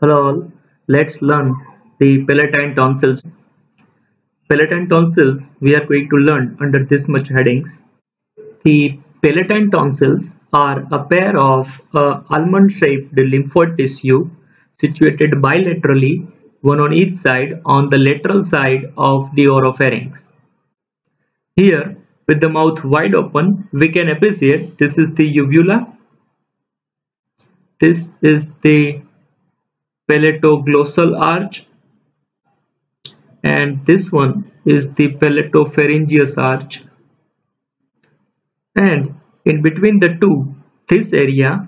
Hello all, let's learn the palatine tonsils. Palatine tonsils we are going to learn under this much headings. The palatine tonsils are a pair of uh, almond-shaped lymphoid tissue situated bilaterally, one on each side on the lateral side of the oropharynx. Here, with the mouth wide open, we can appreciate this is the uvula, this is the palatoglossal arch. And this one is the palatopharyngeus arch. And in between the two this area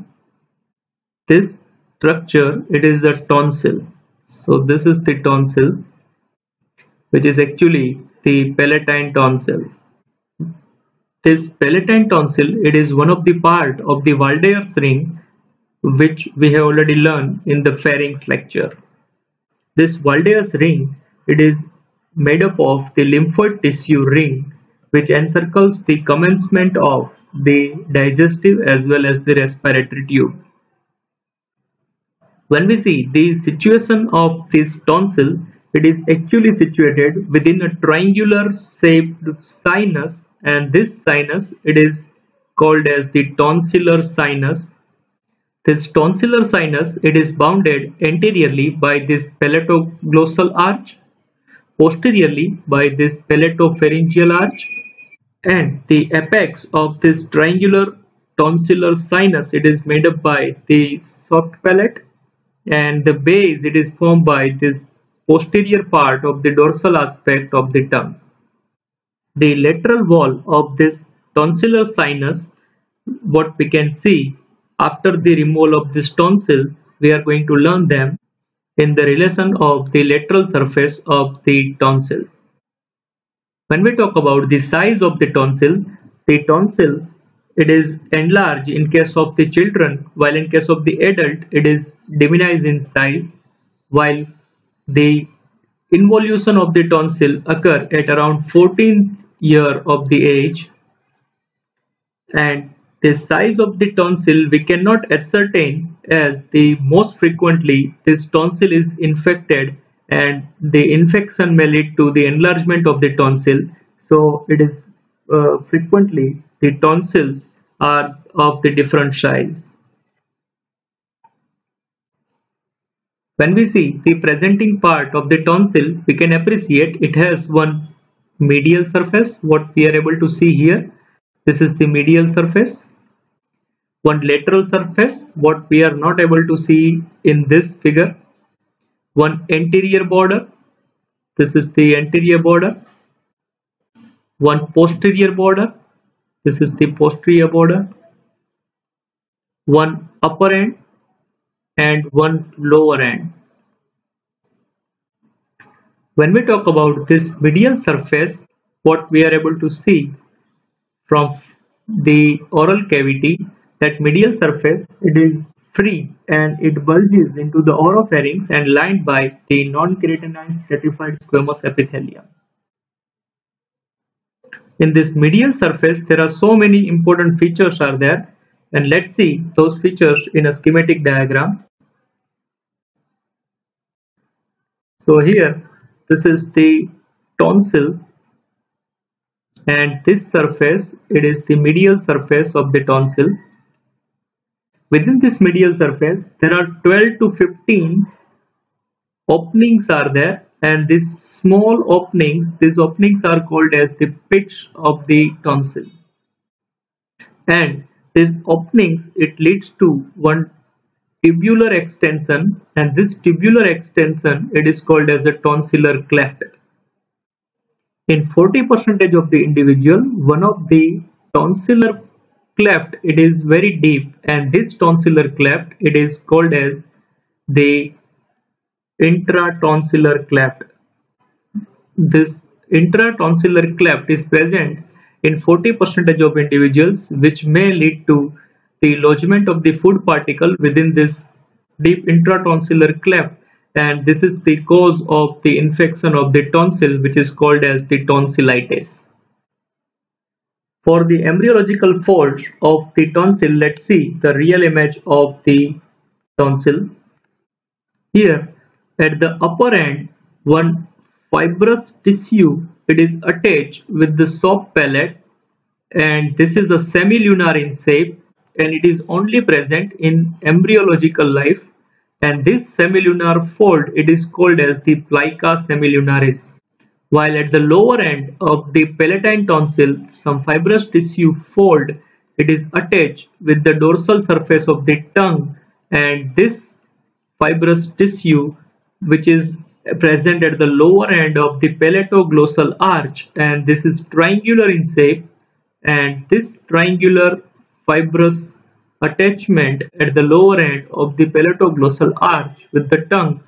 this structure it is a tonsil. So this is the tonsil which is actually the palatine tonsil. This palatine tonsil it is one of the part of the Waldeyer's ring which we have already learned in the pharynx lecture. This Waldeyer's ring it is made up of the lymphoid tissue ring which encircles the commencement of the digestive as well as the respiratory tube. When we see the situation of this tonsil, it is actually situated within a triangular shaped sinus and this sinus it is called as the tonsillar sinus this tonsillar sinus it is bounded anteriorly by this palatoglossal arch, posteriorly by this palatopharyngeal arch, and the apex of this triangular tonsillar sinus it is made up by the soft palate and the base it is formed by this posterior part of the dorsal aspect of the tongue. The lateral wall of this tonsillar sinus what we can see after the removal of this tonsil, we are going to learn them in the relation of the lateral surface of the tonsil. When we talk about the size of the tonsil, the tonsil it is enlarged in case of the children while in case of the adult it is diminished in size while the involution of the tonsil occur at around 14th year of the age and the size of the tonsil we cannot ascertain as the most frequently this tonsil is infected and the infection may lead to the enlargement of the tonsil. So it is uh, frequently the tonsils are of the different size. When we see the presenting part of the tonsil we can appreciate it has one medial surface what we are able to see here. This is the medial surface one lateral surface what we are not able to see in this figure. One anterior border this is the anterior border. One posterior border this is the posterior border. One upper end and one lower end. When we talk about this medial surface what we are able to see from the oral cavity that medial surface it is free and it bulges into the oropharynx and lined by the non-keratinized stratified squamous epithelium. In this medial surface there are so many important features are there and let's see those features in a schematic diagram. So here this is the tonsil and this surface it is the medial surface of the tonsil Within this medial surface, there are 12 to 15 openings are there and these small openings, these openings are called as the pits of the tonsil. And these openings, it leads to one tubular extension and this tubular extension, it is called as a tonsillar cleft. In 40% of the individual, one of the tonsillar cleft it is very deep. And this tonsillar cleft it is called as the intratonsillar cleft. This intratonsillar cleft is present in 40 percentage of individuals which may lead to the lodgement of the food particle within this deep intratonsillar cleft. And this is the cause of the infection of the tonsil which is called as the tonsillitis for the embryological fold of the tonsil, let's see the real image of the tonsil. Here at the upper end one fibrous tissue it is attached with the soft palate and this is a semilunar in shape and it is only present in embryological life and this semilunar fold it is called as the plica semilunaris. While at the lower end of the palatine tonsil some fibrous tissue fold it is attached with the dorsal surface of the tongue and this fibrous tissue which is present at the lower end of the palatoglossal arch and this is triangular in shape and this triangular fibrous attachment at the lower end of the palatoglossal arch with the tongue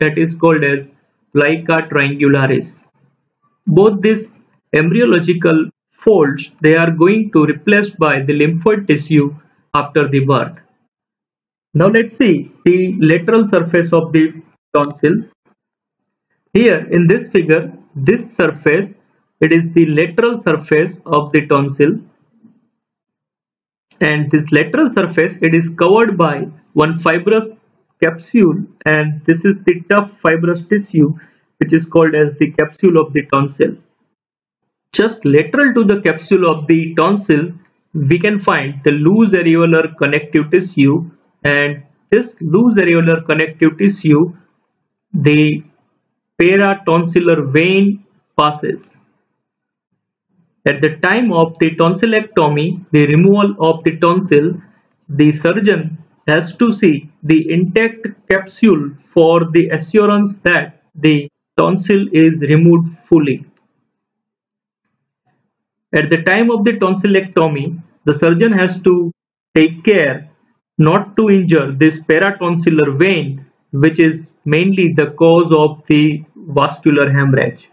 that is called as plica triangularis. Both these embryological folds they are going to replaced by the lymphoid tissue after the birth. Now let's see the lateral surface of the tonsil. Here in this figure this surface it is the lateral surface of the tonsil and this lateral surface it is covered by one fibrous capsule and this is the tough fibrous tissue which is called as the capsule of the tonsil. Just lateral to the capsule of the tonsil we can find the loose areolar connective tissue and this loose areolar connective tissue the paratonsillar vein passes at the time of the tonsillectomy, the removal of the tonsil, the surgeon has to see the intact capsule for the assurance that the tonsil is removed fully. At the time of the tonsillectomy, the surgeon has to take care not to injure this paratonsillar vein which is mainly the cause of the vascular hemorrhage.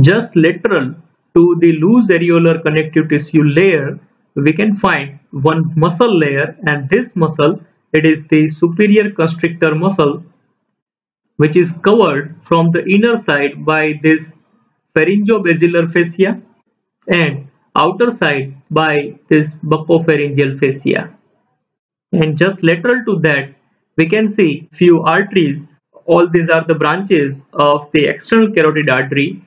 Just lateral to the loose areolar connective tissue layer, we can find one muscle layer and this muscle, it is the superior constrictor muscle which is covered from the inner side by this pharyngobasilar fascia and outer side by this buccopharyngeal fascia. And just lateral to that, we can see few arteries. All these are the branches of the external carotid artery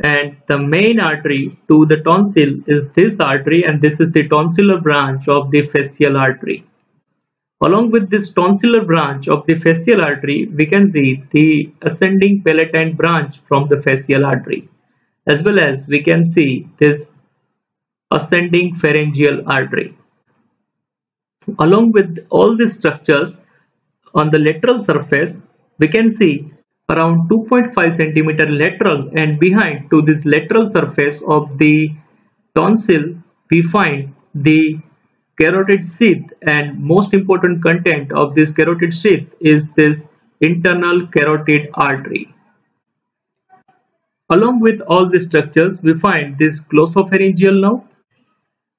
and the main artery to the tonsil is this artery and this is the tonsillar branch of the facial artery. Along with this tonsillar branch of the facial artery, we can see the ascending palatine branch from the facial artery, as well as we can see this ascending pharyngeal artery. Along with all these structures, on the lateral surface, we can see around 2.5 centimeter lateral and behind to this lateral surface of the tonsil we find the carotid sheath and most important content of this carotid sheath is this internal carotid artery. Along with all the structures we find this glossopharyngeal nerve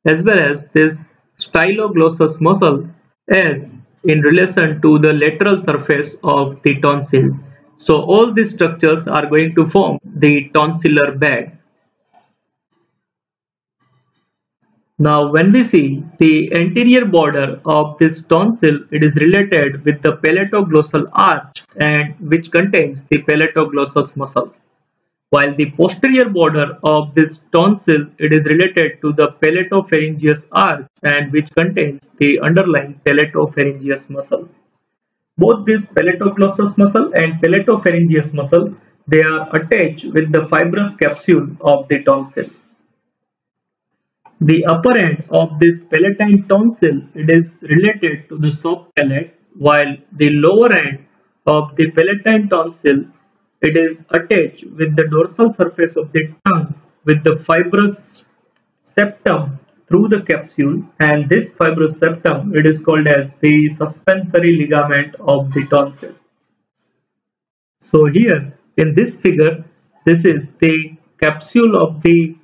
as well as this styloglossus muscle as in relation to the lateral surface of the tonsil. So all these structures are going to form the tonsillar bed. Now when we see the anterior border of this tonsil, it is related with the palatoglossal arch and which contains the palatoglossus muscle. While the posterior border of this tonsil, it is related to the palatopharyngeus arch and which contains the underlying palatopharyngeus muscle. Both this palatoglossus muscle and palatopharyngeus muscle, they are attached with the fibrous capsule of the tonsil. The upper end of this palatine tonsil it is related to the soft palate while the lower end of the palatine tonsil it is attached with the dorsal surface of the tongue with the fibrous septum through the capsule and this fibrous septum it is called as the suspensory ligament of the tonsil. So here in this figure this is the capsule of the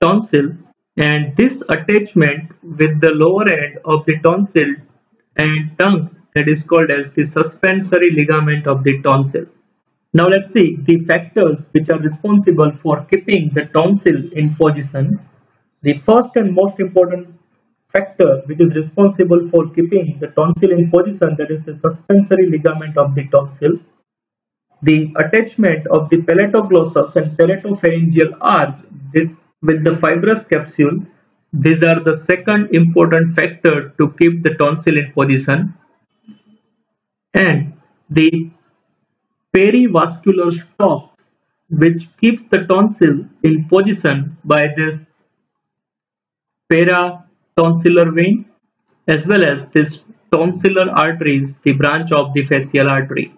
tonsil and this attachment with the lower end of the tonsil and tongue that is called as the suspensory ligament of the tonsil. Now let's see the factors which are responsible for keeping the tonsil in position the first and most important factor which is responsible for keeping the tonsil in position that is the suspensory ligament of the tonsil. The attachment of the palatoglossus and palatopharyngeal arch this with the fibrous capsule these are the second important factor to keep the tonsil in position. And the perivascular stalks which keeps the tonsil in position by this paratonsillar vein as well as this tonsillar arteries the branch of the facial artery